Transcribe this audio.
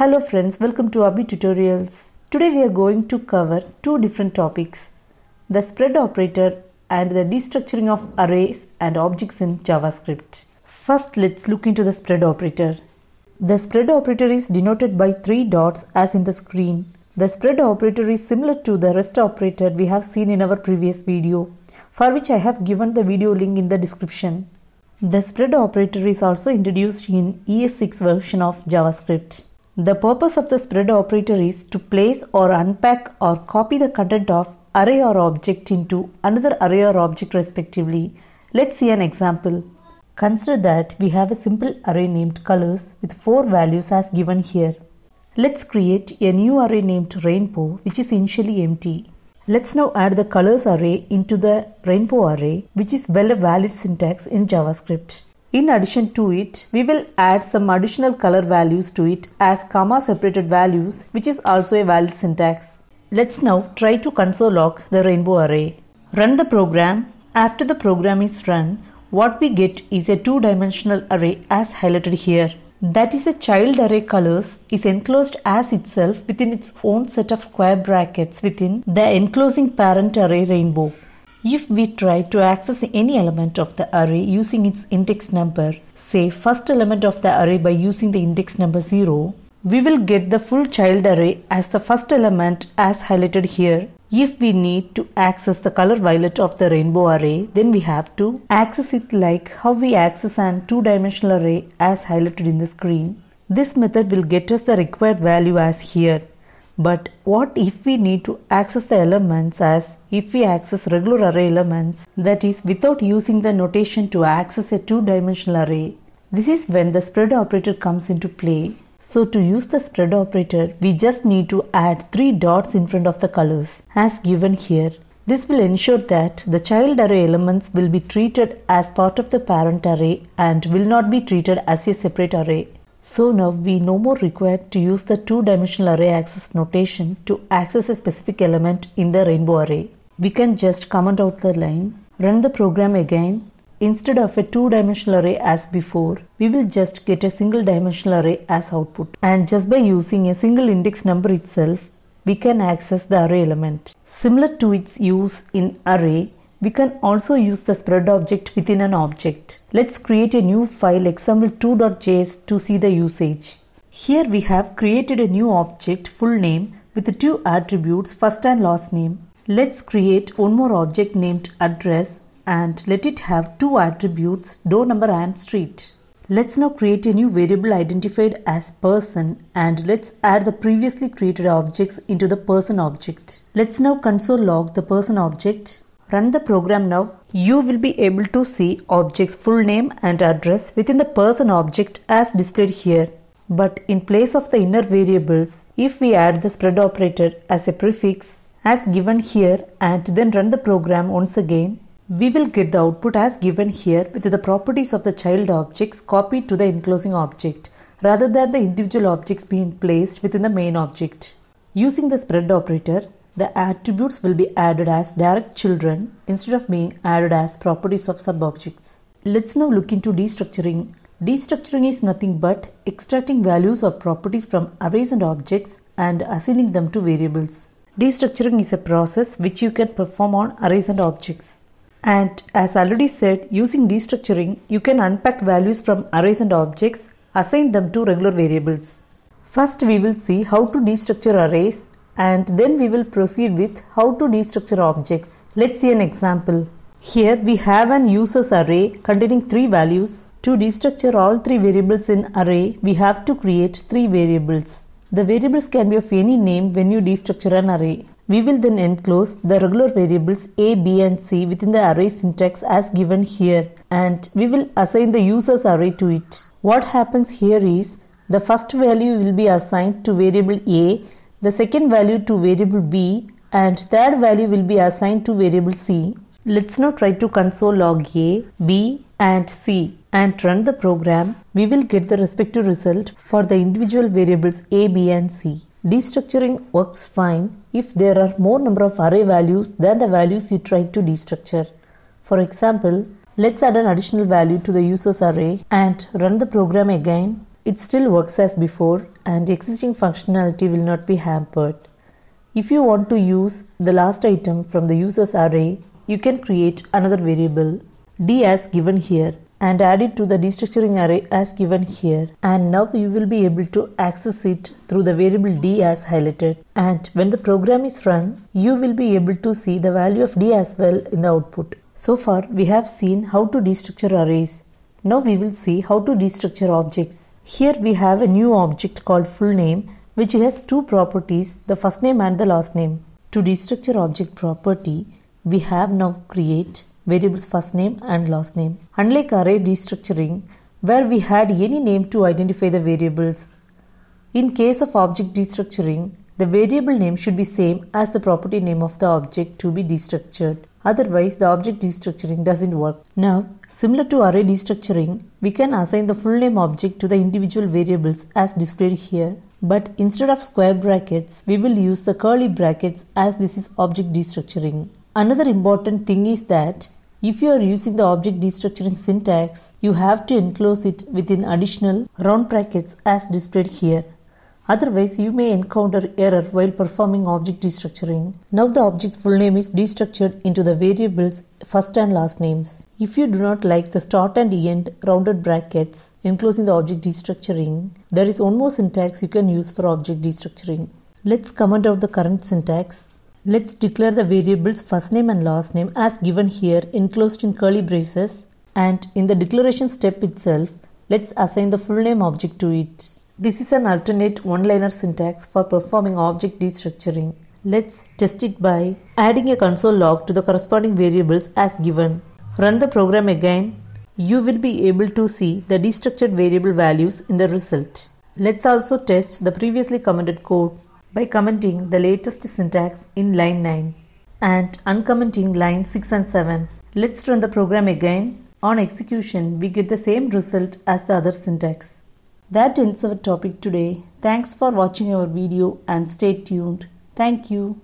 Hello friends, welcome to Abi Tutorials. Today we are going to cover two different topics. The spread operator and the destructuring of arrays and objects in JavaScript. First let's look into the spread operator. The spread operator is denoted by three dots as in the screen. The spread operator is similar to the rest operator we have seen in our previous video, for which I have given the video link in the description. The spread operator is also introduced in ES6 version of JavaScript. The purpose of the spread operator is to place or unpack or copy the content of array or object into another array or object respectively. Let's see an example. Consider that we have a simple array named colors with four values as given here. Let's create a new array named rainbow which is initially empty. Let's now add the colors array into the rainbow array which is well a valid syntax in JavaScript. In addition to it, we will add some additional color values to it as comma separated values which is also a valid syntax. Let's now try to console log the rainbow array. Run the program. After the program is run, what we get is a two-dimensional array as highlighted here. That is a child array colors is enclosed as itself within its own set of square brackets within the enclosing parent array rainbow. If we try to access any element of the array using its index number, say first element of the array by using the index number 0, we will get the full child array as the first element as highlighted here. If we need to access the color violet of the rainbow array, then we have to access it like how we access an two-dimensional array as highlighted in the screen. This method will get us the required value as here. But what if we need to access the elements as if we access regular array elements, that is without using the notation to access a two-dimensional array? This is when the spread operator comes into play. So to use the spread operator, we just need to add three dots in front of the colors as given here. This will ensure that the child array elements will be treated as part of the parent array and will not be treated as a separate array. So now we no more required to use the two-dimensional array access notation to access a specific element in the rainbow array. We can just comment out the line, run the program again Instead of a two-dimensional array as before, we will just get a single dimensional array as output. And just by using a single index number itself, we can access the array element. Similar to its use in array, we can also use the spread object within an object. Let's create a new file example2.js to see the usage. Here we have created a new object full name with two attributes first and last name. Let's create one more object named address and let it have two attributes door number and street. Let's now create a new variable identified as person and let's add the previously created objects into the person object. Let's now console log the person object. Run the program now. You will be able to see objects full name and address within the person object as displayed here. But in place of the inner variables, if we add the spread operator as a prefix as given here and then run the program once again, we will get the output as given here with the properties of the child objects copied to the enclosing object rather than the individual objects being placed within the main object. Using the spread operator, the attributes will be added as direct children instead of being added as properties of sub-objects. Let's now look into destructuring. Destructuring is nothing but extracting values or properties from arrays and objects and assigning them to variables. Destructuring is a process which you can perform on arrays and objects. And as already said, using destructuring, you can unpack values from arrays and objects, assign them to regular variables. First, we will see how to destructure arrays and then we will proceed with how to destructure objects. Let's see an example. Here we have an users array containing three values. To destructure all three variables in array, we have to create three variables. The variables can be of any name when you destructure an array. We will then enclose the regular variables a, b and c within the array syntax as given here and we will assign the users array to it. What happens here is the first value will be assigned to variable a, the second value to variable b and third value will be assigned to variable c. Let's now try to console log a, b and c and run the program. We will get the respective result for the individual variables a, b and c. Destructuring works fine if there are more number of array values than the values you try to destructure. For example, let's add an additional value to the users array and run the program again. It still works as before and existing functionality will not be hampered. If you want to use the last item from the user's array, you can create another variable d as given here and add it to the destructuring array as given here and now you will be able to access it through the variable d as highlighted and when the program is run you will be able to see the value of d as well in the output. So far we have seen how to destructure arrays. Now we will see how to destructure objects. Here we have a new object called full name which has two properties the first name and the last name. To destructure object property we have now create variables first name and last name. Unlike array destructuring where we had any name to identify the variables. In case of object destructuring the variable name should be same as the property name of the object to be destructured. Otherwise, the object destructuring doesn't work. Now, similar to array destructuring, we can assign the full name object to the individual variables as displayed here. But instead of square brackets, we will use the curly brackets as this is object destructuring. Another important thing is that if you are using the object destructuring syntax, you have to enclose it within additional round brackets as displayed here. Otherwise, you may encounter error while performing object destructuring. Now the object full name is destructured into the variables first and last names. If you do not like the start and end rounded brackets enclosing the object destructuring, there is one more syntax you can use for object destructuring. Let's comment out the current syntax. Let's declare the variables first name and last name as given here enclosed in curly braces and in the declaration step itself, let's assign the full name object to it. This is an alternate one-liner syntax for performing object destructuring. Let's test it by adding a console log to the corresponding variables as given. Run the program again. You will be able to see the destructured variable values in the result. Let's also test the previously commented code by commenting the latest syntax in line 9 and uncommenting line 6 and 7. Let's run the program again. On execution, we get the same result as the other syntax. That ends our topic today. Thanks for watching our video and stay tuned. Thank you.